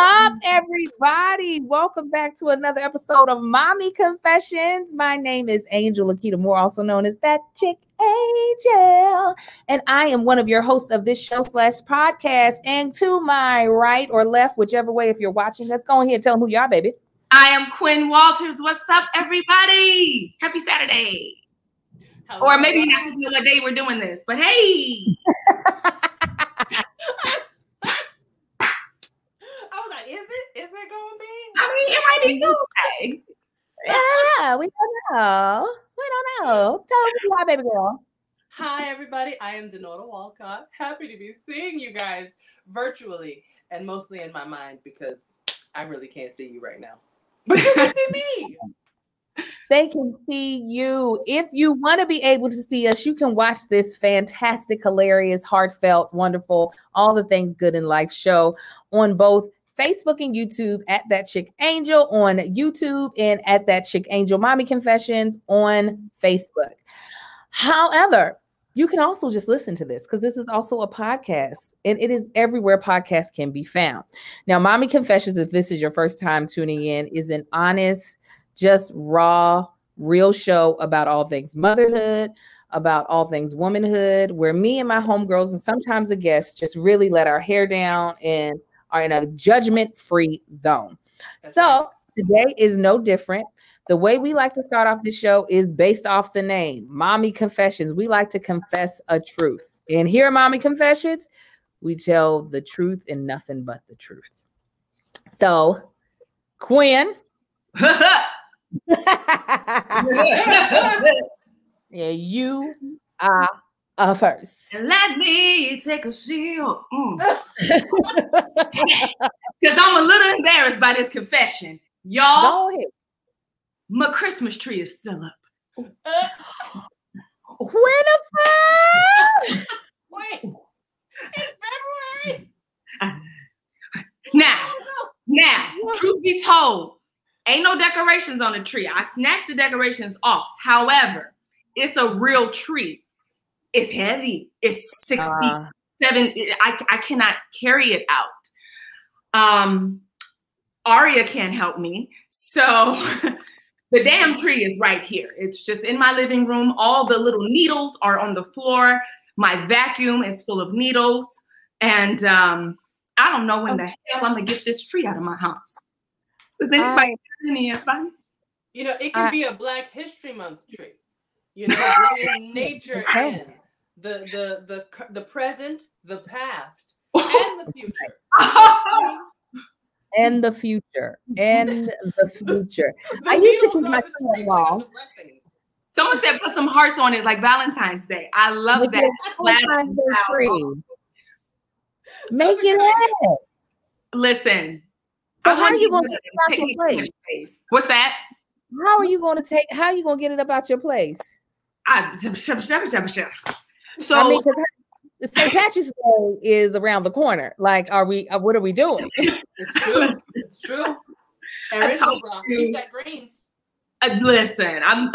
up, everybody? Welcome back to another episode of Mommy Confessions. My name is Angel Laketa Moore, also known as that chick Angel, and I am one of your hosts of this show slash podcast. And to my right or left, whichever way, if you're watching, let's go ahead and tell them who you are, baby. I am Quinn Walters. What's up, everybody? Happy Saturday. Hello. Or maybe not just know what day we're doing this, but hey. I mean, it might be Tuesday. Yeah, we don't know. We don't know. Tell us why, baby girl. Hi, everybody. I am Dinora Walcott. Happy to be seeing you guys virtually and mostly in my mind because I really can't see you right now. But you can see me. They can see you. If you want to be able to see us, you can watch this fantastic, hilarious, heartfelt, wonderful, all the things good in life show on both Facebook and YouTube at That Chick Angel on YouTube and at That Chick Angel Mommy Confessions on Facebook. However, you can also just listen to this because this is also a podcast and it is everywhere podcasts can be found. Now, Mommy Confessions, if this is your first time tuning in, is an honest, just raw, real show about all things motherhood, about all things womanhood, where me and my homegirls and sometimes a guest just really let our hair down and are in a judgment free zone. so today is no different. The way we like to start off the show is based off the name Mommy Confessions. We like to confess a truth. And here Mommy Confessions, we tell the truth and nothing but the truth. So, Quinn. yeah, you are uh, first. Let me take a shield. Because mm. I'm a little embarrassed by this confession. Y'all, my Christmas tree is still up. Uh, when the? Wait, it's February. now, now, truth be told, ain't no decorations on the tree. I snatched the decorations off. However, it's a real tree it's heavy. It's six uh, feet seven. I, I cannot carry it out. Um, Aria can't help me. So the damn tree is right here. It's just in my living room. All the little needles are on the floor. My vacuum is full of needles. And um, I don't know when the hell I'm gonna get this tree out of my house. Does anybody have any advice? You know, it can be a Black History Month tree. You know, bringing nature in the the the the present, the past, and the future. and the future. And the future. the I used to keep my son wall. Someone said put some hearts on it like Valentine's Day. I love Make that. Valentine's Day free. Make it happen. Listen. So how are you going to get it out your place? What's that? How are you going to take? How are you going to get it up out your place? I, so I mean, St. Patrick's Day is around the corner. Like, are we? Uh, what are we doing? it's true. It's true. told you, that green. Uh, listen, I'm.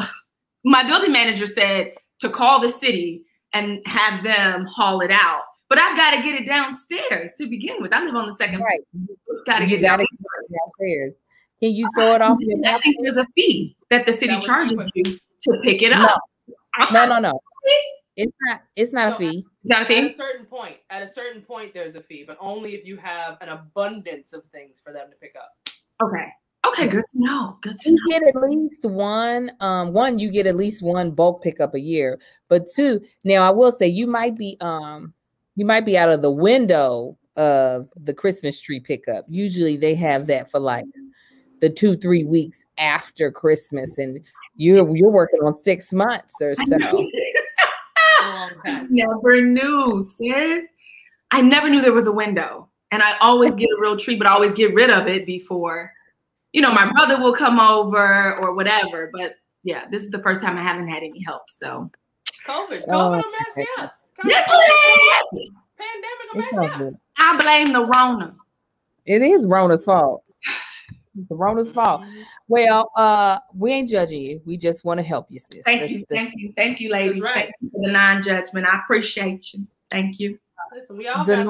My building manager said to call the city and have them haul it out. But I've got to get it downstairs to begin with. I live on the second right. floor. It's got to get, down. downstairs. Can you throw it off? I think there's a fee that the city that charges you to pick it up. No, no, no. no. It's not. It's not so a fee. It's not a fee. At a certain point, at a certain point, there's a fee, but only if you have an abundance of things for them to pick up. Okay. Okay. Good to know. Good to know. You get at least one. Um, one, you get at least one bulk pickup a year. But two, now I will say you might be um, you might be out of the window of the Christmas tree pickup. Usually they have that for like the two three weeks after Christmas, and you're you're working on six months or so long. Never knew, sis. I never knew there was a window. And I always get a real treat, but I always get rid of it before, you know, my brother will come over or whatever. But yeah, this is the first time I haven't had any help. So COVID. COVID oh, will mess you up. That's what Pandemic will mess you up. I blame the Rona. It is Rona's fault. The Rona's fault. Mm-hmm. Well, uh, we ain't judging you. We just want to help you, sis. Thank That's you, the, thank you, thank you, ladies. Right. Thank you for the non-judgment. I appreciate you. Thank you. Listen, we all got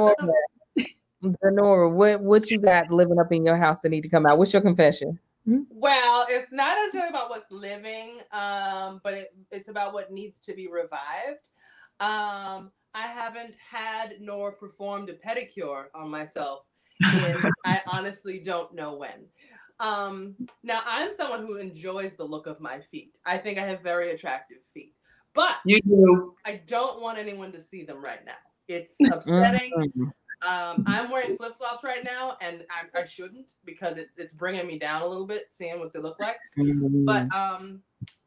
Nora, what what you got living up in your house that need to come out? What's your confession? Well, it's not necessarily about what's living, um, but it, it's about what needs to be revived. Um, I haven't had nor performed a pedicure on myself, and I honestly don't know when. Um, now, I'm someone who enjoys the look of my feet. I think I have very attractive feet, but You do. I don't want anyone to see them right now. It's upsetting. Um, I'm wearing flip flops right now, and I, I shouldn't because it, it's bringing me down a little bit, seeing what they look like. But um,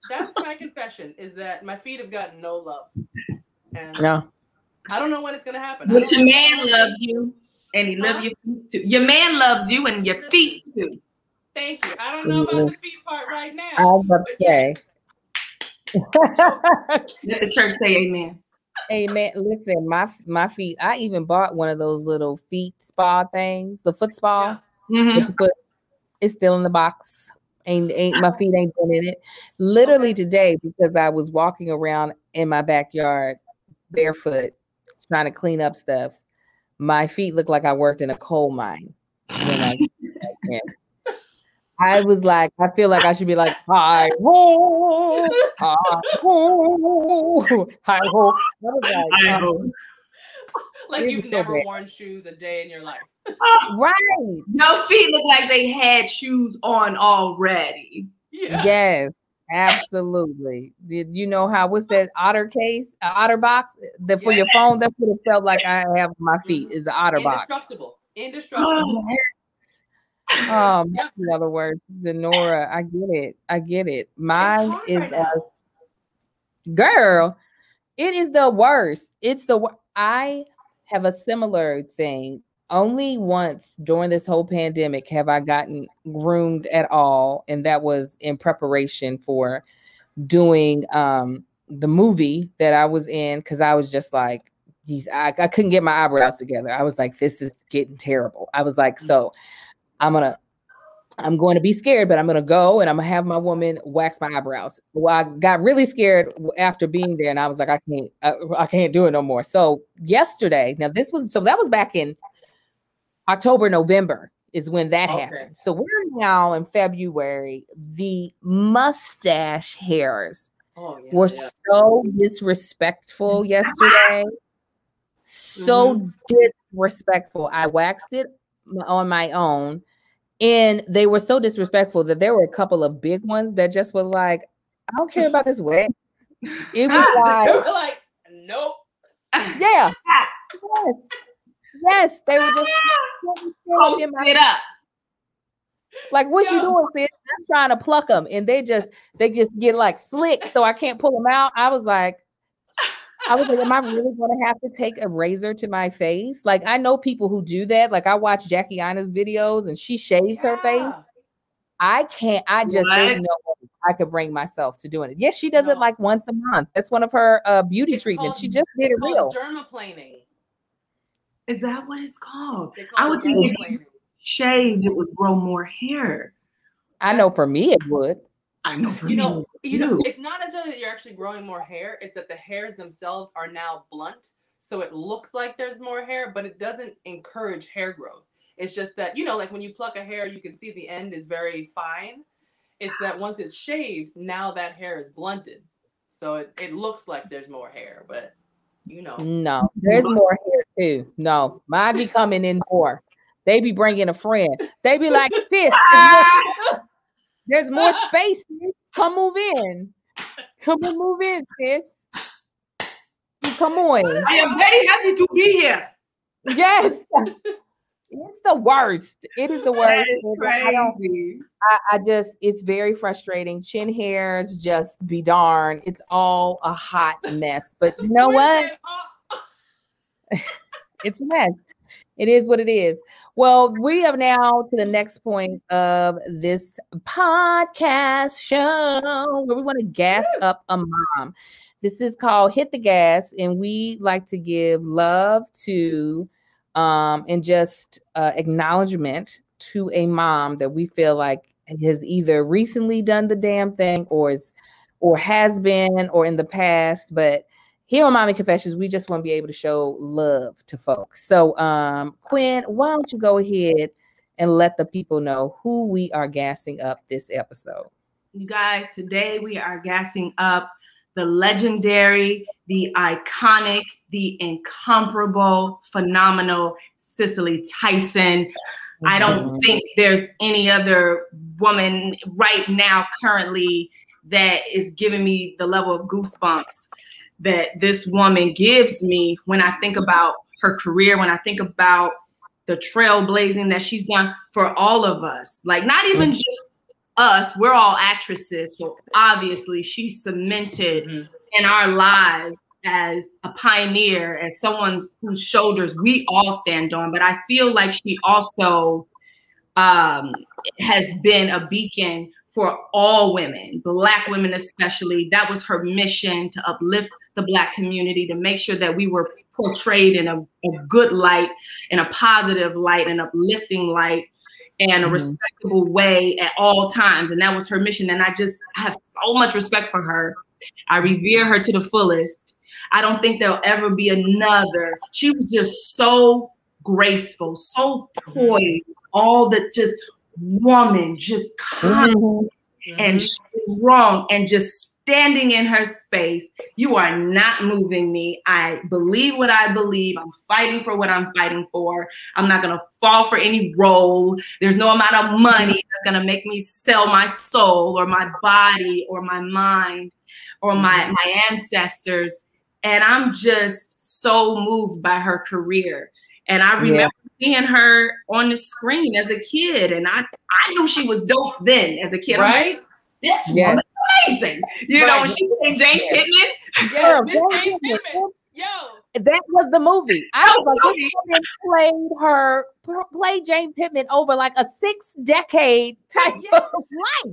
that's my confession: is that my feet have gotten no love, and no. I don't know when it's gonna happen. But your man loves you, and he loves Huh? your feet too. Your man loves you and your feet too. Thank you. I don't know about the feet part right now. I was about but to say. yes. Let the church say amen. Amen. listen, my my feet. I even bought one of those little feet spa things, the foot spa. Mm-hmm. With the foot. It's still in the box. Ain't ain't my feet ain't been in it. Literally today, because I was walking around in my backyard barefoot, trying to clean up stuff. My feet look like I worked in a coal mine. When I, I was like, I feel like I should be like, hi ho, hi ho, hi ho. I was like, I um, like you've was so never bad. worn shoes a day in your life. right. Your feet look like they had shoes on already. Yeah. Yes, absolutely. Did you know how what's that otter case, uh, otter box that for your phone? That's what it felt like I have on my feet is the otter box. Indestructible. Indestructible. Oh, that's in other words, Dinora, I get it. I get it. Mine is right uh, girl. It is the worst. It's the I have a similar thing. Only once during this whole pandemic have I gotten groomed at all, and that was in preparation for doing um the movie that I was in because I was just like, these I, I couldn't get my eyebrows together. I was like, this is getting terrible. I was like, so I'm gonna I'm going to be scared, but I'm gonna go and I'm gonna have my woman wax my eyebrows. Well, I got really scared after being there, and I was like, I can't, I, I can't do it no more. So yesterday, now this was so that was back in October, November is when that Okay. happened. So we're now in February. The mustache hairs Oh yeah. were yeah. so disrespectful mm-hmm. yesterday. So mm-hmm. disrespectful. I waxed it on my own, and they were so disrespectful that there were a couple of big ones that just were like, I don't care about this wax. It was They like, were like, nope. yeah, yes, yes. They were just in my up. Like, what you doing, sis? I'm trying to pluck them, and they just they just get like slick, so I can't pull them out. I was like, I was like, am I really going to have to take a razor to my face? Like, I know people who do that. Like, I watch Jackie Aina's videos, and she shaves her face. I can't. I just there's What? no way I could bring myself to doing it. Yes, she does it like once a month. That's one of her uh, beauty It's treatments. called- she just did it real. dermaplaning. Is that what it's called? They I would think if you dermaplaning. shaved, it would grow more hair. I know for me it would. I know for You me. know, you know, it's not necessarily that you're actually growing more hair. It's that the hairs themselves are now blunt, so it looks like there's more hair, but it doesn't encourage hair growth. It's just that you know, like when you pluck a hair, you can see the end is very fine. It's that once it's shaved, now that hair is blunted, so it, it looks like there's more hair, but you know, No, there's more here too. No, mine be coming in more. They be bringing a friend. They be like, "This there's more, there's more space. sis. Come move in. Come and move in, sis. Come on. I am very happy to be here. Yes. It's the worst. It is the worst. is I, don't-. I, I just, it's very frustrating. Chin hairs, just be darn. It's all a hot mess. But you know what? it's a mess. It is what it is. Well, we are now to the next point of this podcast show where we want to gas up a mom. This is called Hit the Gas, and we like to give love to um, and just uh, acknowledgement to a mom that we feel like has either recently done the damn thing or is or has been or in the past, but here on Mommy Confessions, we just want to be able to show love to folks. So, um, Quinn, why don't you go ahead and let the people know who we are gassing up this episode? You guys, today we are gassing up the legendary, the iconic, the incomparable, phenomenal Cicely Tyson. Mm-hmm. I don't mm-hmm. think there's any other woman right now, currently, that is giving me the level of goosebumps that this woman gives me when I think about her career, when I think about the trailblazing that she's done for all of us. Like, not even mm-hmm. just us, we're all actresses. So obviously, she cemented mm-hmm. in our lives as a pioneer, as someone whose shoulders we all stand on. But I feel like she also um, has been a beacon for all women, Black women especially. That was her mission to uplift the Black community, to make sure that we were portrayed in a, a good light, in a positive light, an uplifting light, and a mm-hmm. respectable way at all times. And that was her mission. And I just have so much respect for her. I revere her to the fullest. I don't think there'll ever be another. She was just so graceful, so poised, all the just woman, just calm mm-hmm. and strong and just standing in her space. You are not moving me. I believe what I believe. I'm fighting for what I'm fighting for. I'm not going to fall for any role. There's no amount of money that's going to make me sell my soul or my body or my mind or my, mm-hmm. my ancestors. And I'm just so moved by her career. And I remember yeah seeing her on the screen as a kid, and I I knew she was dope then as a kid. Right. Like, this yes. woman's amazing. You right. know, when she played Jane yes. Pittman. Yeah, Jane Pittman. Yo. That was the movie. I was like, this woman played her, played Jane Pittman over like a six decade type yes. of life.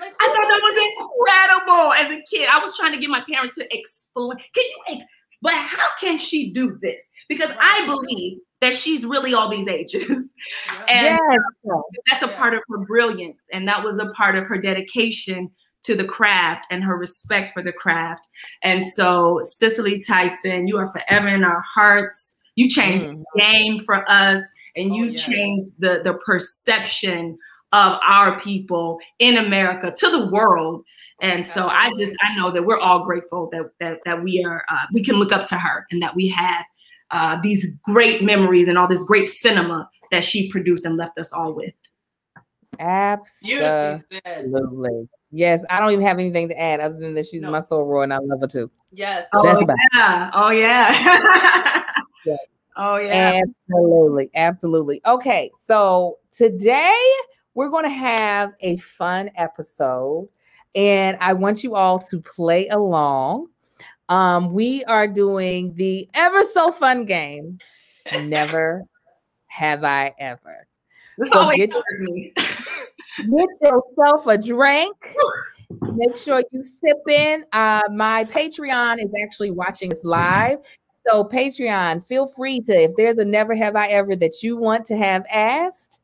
Like, I thought that was incredible as a kid. I was trying to get my parents to explain. Can you, but how can she do this? Because I believe that she's really all these ages. And yes. that's a part of her brilliance. And that was a part of her dedication to the craft and her respect for the craft. And so, Cicely Tyson, you are forever in our hearts. You changed mm. the game for us and oh, you yeah. changed the, the perception of our people in America to the world. And so I just I know that we're all grateful that that, that we are uh, we can look up to her and that we have uh, these great memories and all this great cinema that she produced and left us all with. Absolutely. Yes, I don't even have anything to add other than that she's no. my soror and I love her too. Yes. Oh, That's about yeah. It. Oh yeah. yeah. Oh yeah. Absolutely. Absolutely. Okay. So today we're going to have a fun episode and I want you all to play along. Um, we are doing the ever so fun game. Never have I ever. This so get, your, get yourself a drink. Make sure you sip in. Uh, my Patreon is actually watching this live. So, Patreon, feel free to, if there's a never have I ever that you want to have asked,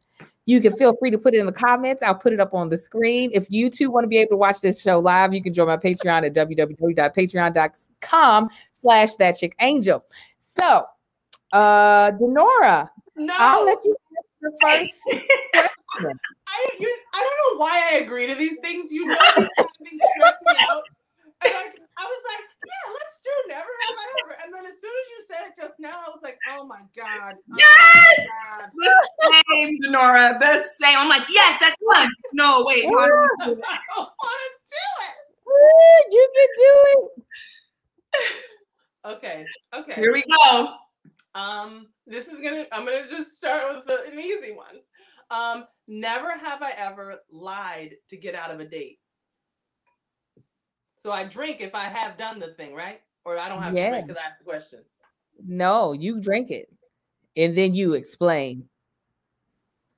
you can feel free to put it in the comments. I'll put it up on the screen. If you too want to be able to watch this show live, you can join my Patreon at www.patreon.com slash that chick angel. So uh Dinora, no. I'll let you ask the first question. I, you, I don't know why I agree to these things. You know, these things stress me out. And like, I was like, yeah, let's do never have I ever. And then as soon as you said it just now, I was like, oh my god. Oh yes, my god. the same, Dinora. The same. I'm like, yes, that's one. No, wait, no, I don't want to do it. You can do it. Okay. Okay. Here we go. Um, this is gonna. I'm gonna just start with an easy one. Um, never have I ever lied to get out of a date. So I drink if I have done the thing, right? Or I don't have yeah. to drink because I asked the question. No, you drink it. And then you explain.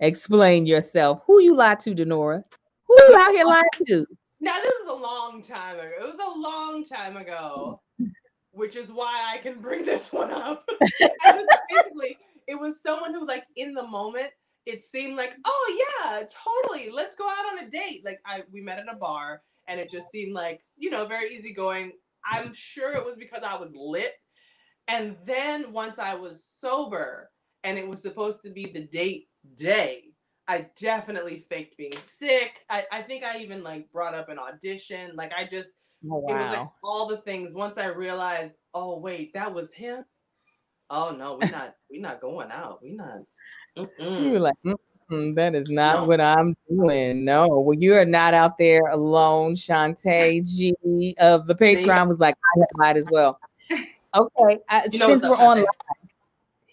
Explain yourself. Who you lie to, Dinora? Who you out here lying to? Now this is a long time ago. It was a long time ago, which is why I can bring this one up. basically, it was someone who, like, in the moment, it seemed like, oh yeah, totally. Let's go out on a date. Like I we met at a bar and it just seemed like you know very easygoing I'm sure it was because I was lit. And then once I was sober and it was supposed to be the date day, I definitely faked being sick. I, I think I even like brought up an audition. Like I just Oh, it was like all the things. Once I realized, oh wait, that was him. Oh no, we're not we're not going out. We're not You mm-mm. were like, "Mm-mm, that is not No. what I'm doing. No, well, you are not out there alone. Shantae G of the Patreon was like, I might as well. Okay, know since we're on, Shantae.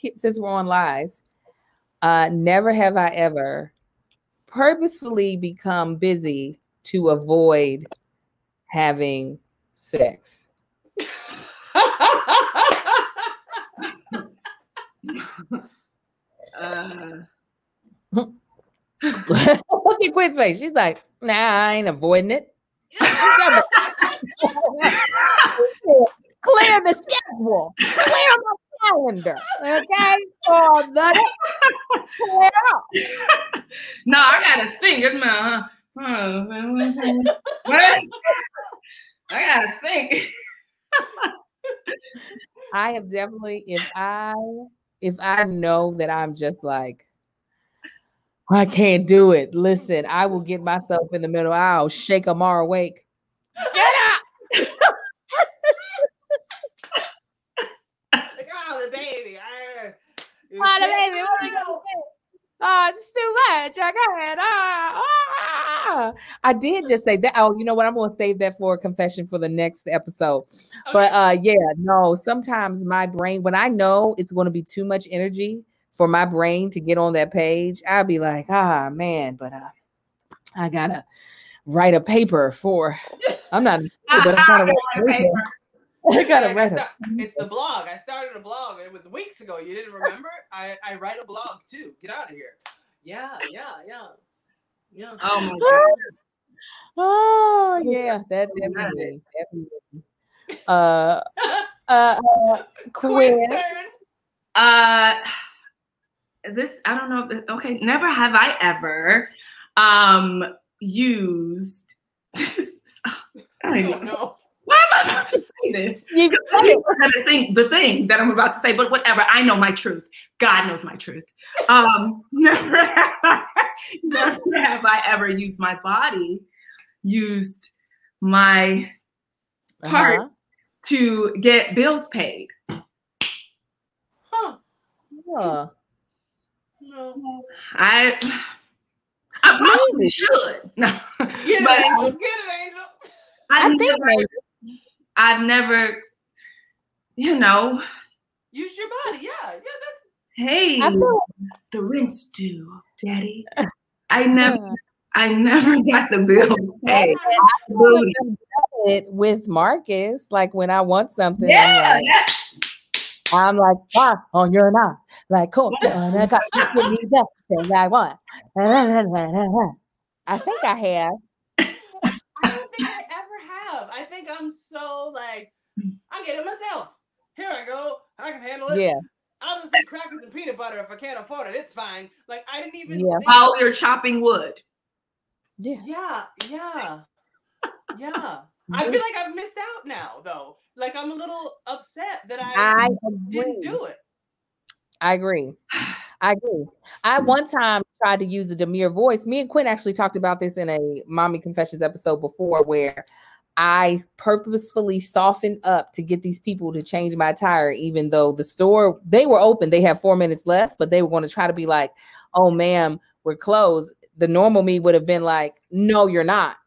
li- since we're on lies, uh, never have I ever purposefully become busy to avoid having sex. Uh, Look at Quinn's face. She's like, nah, I ain't avoiding it. Clear the schedule. Clear my calendar. Okay? For the clear up. no, I gotta think. It's my, uh, I gotta think. I have definitely, if I if I know that I'm just like, I can't do it. Listen, I will get myself in the middle. I'll shake Amar awake. Get up! like, oh, the baby. I, you Oh, the baby, what are you it. gonna do? Oh, it's too much. I can't. Ah, ah. I did just say that. Oh, you know what? I'm gonna save that for a confession for the next episode. But uh yeah, no, sometimes my brain, when I know it's gonna be too much energy for my brain to get on that page, I'll be like, ah man, but uh I gotta write a paper for I'm not but I'm trying to write a paper. I gotta write it's, a the, it's the blog. I started a blog. It was weeks ago. You didn't remember? I, I write a blog too. Get out of here. Yeah, yeah, yeah. Yeah. Oh my god. Oh yeah, that definitely, definitely. Uh, uh, uh Quinn's Quinn. turn. Uh, this I don't know. If, okay, never have I ever um used. This is. I don't I even don't know. Why am I about to say this? You Some people are gonna think the thing that I'm about to say, but whatever. I know my truth. God knows my truth. Um, never have I, never have I ever used my body, used my Heart. uh-huh. to get bills paid. Huh. Yeah. No. I I probably Maybe. should. No, Get But- it, Angel. Get it, Angel. I've I think never, maybe. I've never, you know, Use your body. Yeah, yeah. hey, I the rent's due, Daddy. I never, hmm. I never got the bills paid. Well, it with Marcus. Like when I want something, Yeah, like, yeah. I'm like, "Why on your not like cool. And I got you give me that thing I want. I think I have. I don't think I ever have. I think I'm so like, I get it myself. Here I go. I can handle it. Yeah. I'll just eat crackers and peanut butter if I can't afford it. It's fine. Like I didn't even. Yeah. think- While you're chopping wood. Yeah. Yeah, yeah, yeah. I feel mm-hmm. like I've missed out now, though. Like I'm a little upset that I, I didn't do it. I agree. I agree. I one time tried to use a demure voice. Me and Quinn actually talked about this in a Mommy Confessions episode before where I purposefully softened up to get these people to change my tire, even though the store they were open, they had four minutes left, but they were going to try to be like, oh ma'am, we're closed. The normal me would have been like, no, you're not,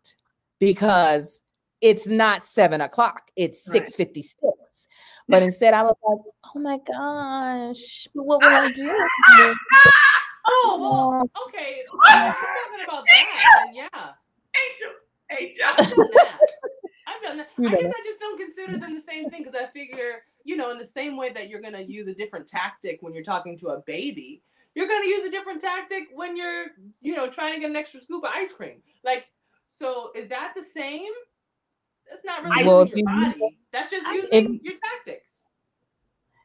because it's not seven o'clock, it's Right. 656. But instead, I was like, oh my gosh, what will I do? Oh well, okay. If talking about that, then yeah, Angel, Angel. I've done that. I've done that. I guess I just don't consider them the same thing because I figure, you know, in the same way that you're gonna use a different tactic when you're talking to a baby, you're gonna use a different tactic when you're, you know, trying to get an extra scoop of ice cream. Like, so is that the same? That's not really Well, using your you body. That's just I- using your tactics.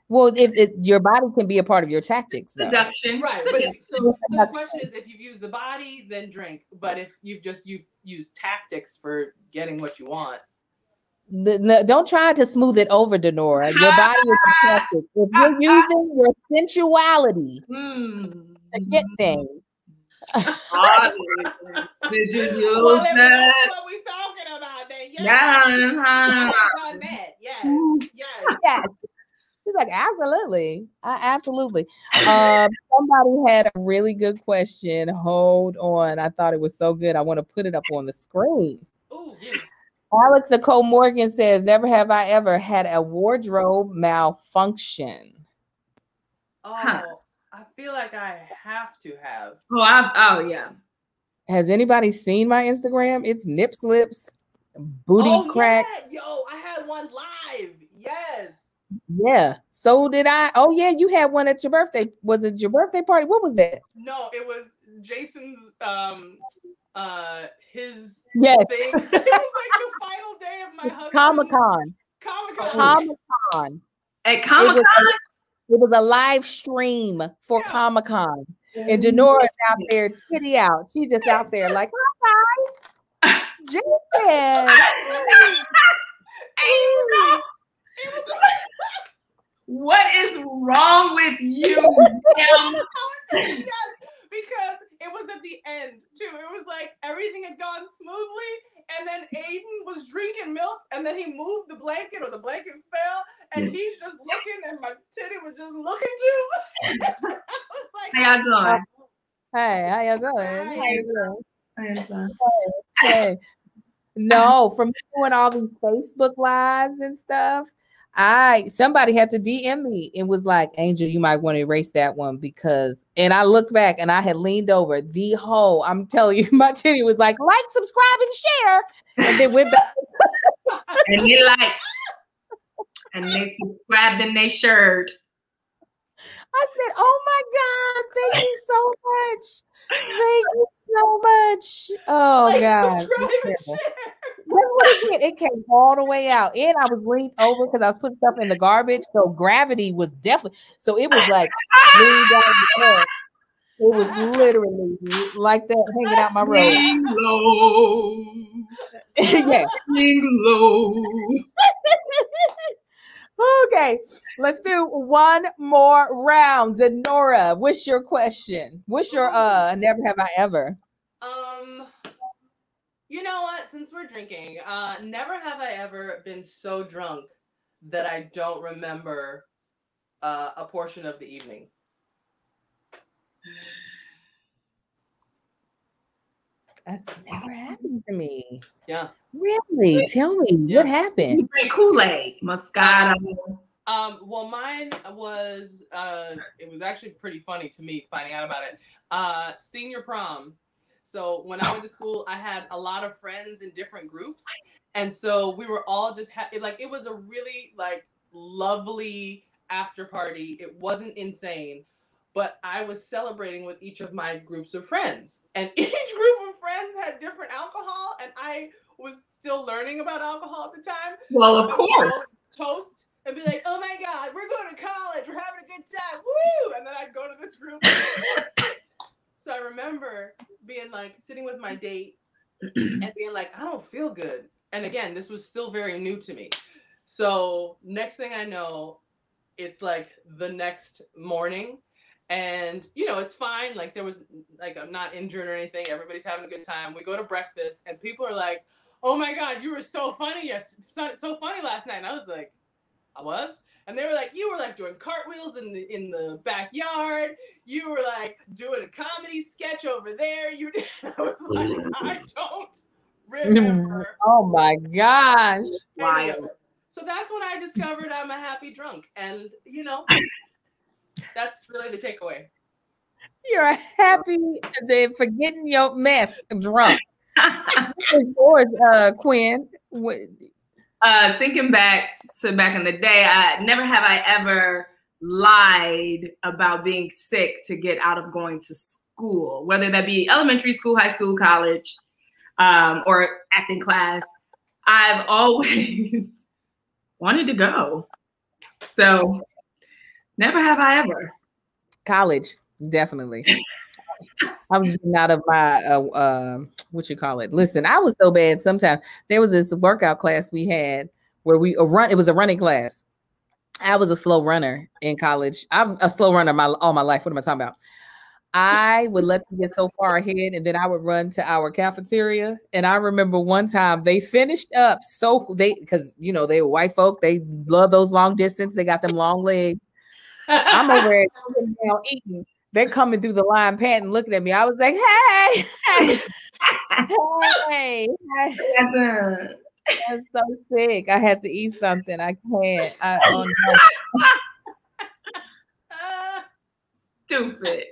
Well, if it, your body can be a part of your tactics, though. Seduction. Right, but if, so, so the question is, if you've used the body, then drink. But if you've just you used tactics for getting what you want, the, the- don't try to smooth it over, Dinora. Your body is protected. If you're using your sensuality Hmm. to get things, Obviously. Did you use Well, that? that's what we talking about, then yeah. Yeah. I've done. Yeah. Yeah. yes. She's like, absolutely. I, absolutely. Um, somebody had a really good question. Hold on. I thought it was so good. I want to put it up on the screen. Ooh, yeah. Alex Nicole Morgan says, Never have I ever had a wardrobe malfunction. Oh, Huh. I feel like I have to have. Oh, I, oh yeah. Has anybody seen my Instagram? It's nip slips, booty oh, crack. Yeah. Yo, I had one live. Yes. Yeah. So did I. Oh, yeah. You had one at your birthday. Was it your birthday party? What was that? No, it was Jason's um uh his Yes. thing. it was like the final day of my husband. Comic Con. Comic Con. Comic Con. At It Comic was, Con. a, it was a live stream for Yeah. Comic Con. And Dinora's out there, titty out. She's just out there like, hi guys. Jason. what is wrong with you? Yes, because it was at the end too. It was like everything had gone smoothly, and then Aiden was drinking milk, and then he moved the blanket, or the blanket fell, and he's just looking, and my titty was just looking too. I was like, How y'all doing? Hey, how y'all doing? Hi. How you doing? Handsome. No, from doing all these Facebook lives and stuff, I somebody had to DM me and was like, Angel, you might want to erase that one because and I looked back and I had leaned over the whole. I'm telling you, my titty was like, like, subscribe, and share. And then went back. and they like, and they subscribed and they shared. I said, Oh my God, thank you so much. Thank you so much. Oh like, God. subscribe and share. It came all the way out. And I was leaned over because I was putting stuff in the garbage. So gravity was definitely so it was like leaned down the head. It was literally like that hanging out my robe. Swing low, yeah. swing low. Okay. Let's do one more round. Dinora, what's your question? What's your uh never have I ever? Um, you know what? Since we're drinking, uh, never have I ever been so drunk that I don't remember uh, a portion of the evening. That's never happened to me. Yeah. Really? Tell me Yeah. what happened. You drink Kool-Aid, Moscato. Um, well, mine was uh, it was actually pretty funny to me finding out about it. Uh, senior prom. So when I went to school, I had a lot of friends in different groups, and so we were all just ha- like it was a really like lovely after party. It wasn't insane, but I was celebrating with each of my groups of friends, and each group of friends had different alcohol, and I was still learning about alcohol at the time. Well, of course. Toast and be like, oh my God, we're going to college. We're having a good time. Woo! And then I'd go to this group. so I remember being like sitting with my date and being like, I don't feel good. And again, this was still very new to me. So next thing I know, it's like the next morning. And you know, it's fine. Like there was like I'm not injured or anything. Everybody's having a good time. We go to breakfast and people are like, oh my god, you were so funny yes so, so funny last night. And I was like, I was? And they were like, you were like doing cartwheels in the in the backyard. You were like doing a comedy sketch over there. You I was like, I don't remember. Oh my gosh. Wild. So that's when I discovered I'm a happy drunk. And you know, that's really the takeaway. You're a happy then forgetting your mess drunk. What's yours, uh, Quinn? Uh, thinking back to back in the day, I never have I ever lied about being sick to get out of going to school, whether that be elementary school, high school, college, um, or acting class. I've always wanted to go. So never have I ever. College, definitely. I was getting out of my uh, uh, what you call it. Listen, I was so bad. Sometimes there was this workout class we had where we a run. It was a running class. I was a slow runner in college. I'm a slow runner my all my life. What am I talking about? I would let them get so far ahead, and then I would run to our cafeteria. And I remember one time they finished up so they because you know they were white folk. They love those long distance. They got them long legs. I'm over there eating. They're coming through the line, panting, looking at me. I was like, "Hey, hey, hey!" hey. I'm so sick. I had to eat something. I can't. I, oh no. Stupid.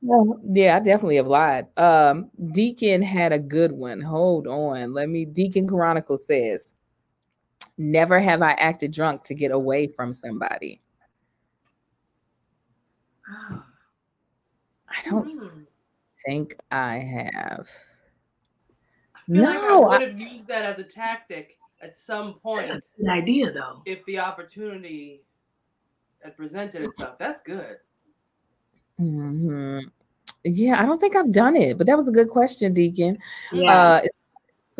yeah, I definitely have lied. Um, Deacon had a good one. Hold on. Let me Deacon Chronicle says, Never have I acted drunk to get away from somebody. I don't mm. think I have. I no, like I would have used that as a tactic at some point. That's an idea, though. If the opportunity had presented itself, that's good. Mm-hmm. Yeah, I don't think I've done it, but that was a good question, Deacon. Yeah. Uh,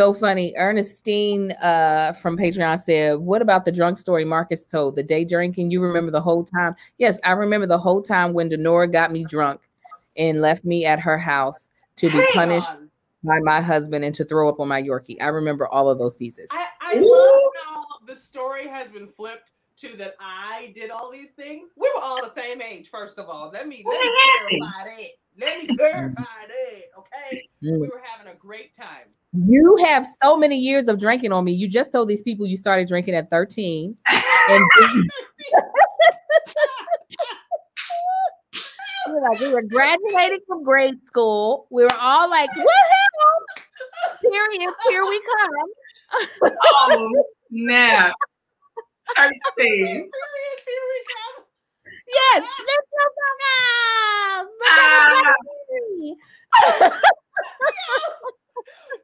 so funny. Ernestine uh, from Patreon said, What about the drunk story Marcus told? The day drinking, you remember the whole time? Yes, I remember the whole time when Dinora got me drunk and left me at her house to be Hang punished on. by my husband and to throw up on my Yorkie. I remember all of those pieces. I, I love how the story has been flipped to that I did all these things. We were all the same age, first of all. Let me let me clarify that. Let me clarify that. Okay. Mm. We were having a great time. You have so many years of drinking on me. You just told these people you started drinking at 13. and we were like we were graduating from grade school. We were all like, woohoo! Period. Here we come. oh snap. 13. Yes, let's go, girls. Ah.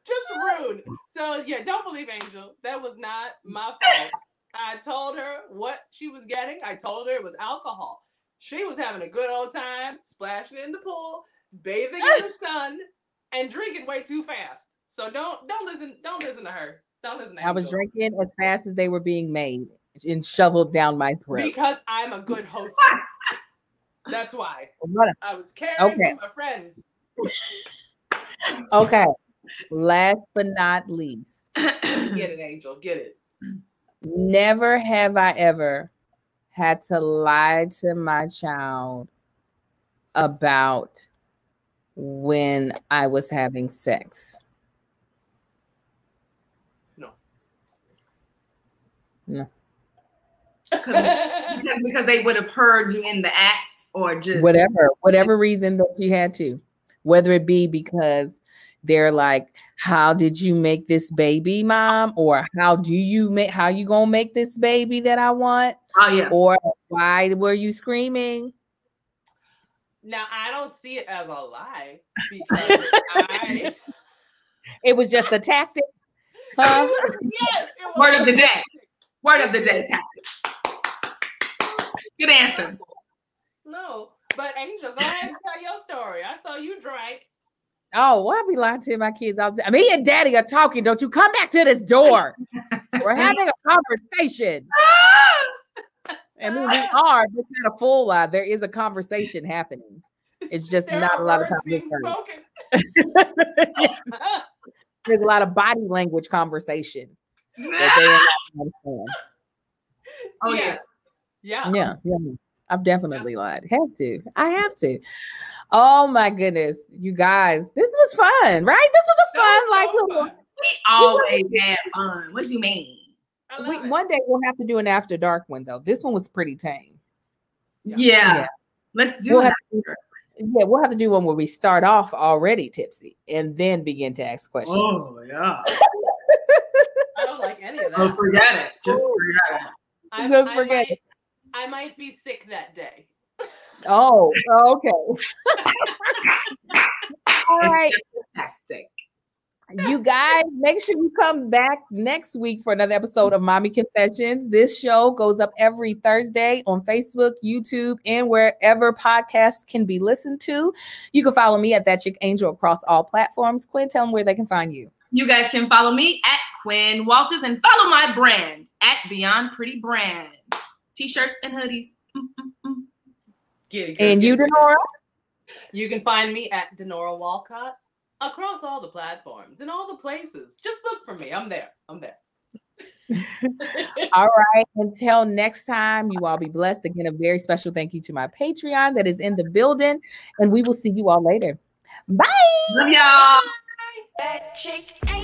Just rude. So yeah, don't believe Angel. That was not my fault. I told her what she was getting. I told her it was alcohol. She was having a good old time, splashing in the pool, bathing in the sun, and drinking way too fast. So don't don't listen don't listen to her. Don't listen to I was drinking as fast as they were being made and shoveled down my throat. Because I'm a good hostess. That's why. I was caring okay. for my friends. okay. Last but not least. Get it, Angel. Get it. Never have I ever had to lie to my child about when I was having sex. No. No because, because they would have heard you in the act or just whatever whatever reason that she had to. Whether it be because they're like how did you make this baby mom? or how do you make how you gonna make this baby that i want? Oh yeah. or why were you screaming? Now i don't see it as a lie because i it was just a tactic huh? yes word of the day. word of the day tactic Good answer. No, but Angel, go ahead and tell your story. I saw you drank. Oh, why be lying to my kids? I mean, me and daddy are talking. Don't you come back to this door. We're having a conversation. and mean, we are, just not a full lie. There is a conversation happening. It's just there not a lot of conversation. yes. There's a lot of body language conversation. oh, yes. Yeah. Yeah. Yeah. I've definitely yeah. lied. Have to. I have to. Oh my goodness, you guys, this was fun, right? This was a fun, was like so little. Fun. We always have fun. What do you mean? We, one day we'll have to do an after dark one though. This one was pretty tame. Yeah. yeah. yeah. Let's do we'll it. Yeah, we'll have to do one where we start off already tipsy and then begin to ask questions. Oh yeah. I don't like any of that. Oh, forget it. Just forget it. I, Just forget I might, it. I might be sick that day. oh, okay. All right. Tactic. You guys, make sure you come back next week for another episode of Mommy Confessions. This show goes up every Thursday on Facebook, YouTube, and wherever podcasts can be listened to. You can follow me at That Chick Angel across all platforms. Quinn, tell them where they can find you. You guys can follow me at Quinn Walters and follow my brand at Beyond Pretty Brand. T-shirts and hoodies. Mm-mm-mm. Get it, get And it, you, it. Dinora? You can find me at Dinora Walcott across all the platforms and all the places. Just look for me. I'm there. I'm there. All right. Until next time, you all be blessed. Again, a very special thank you to my Patreon that is in the building. And we will see you all later. Bye. Love y'all. That chick ain't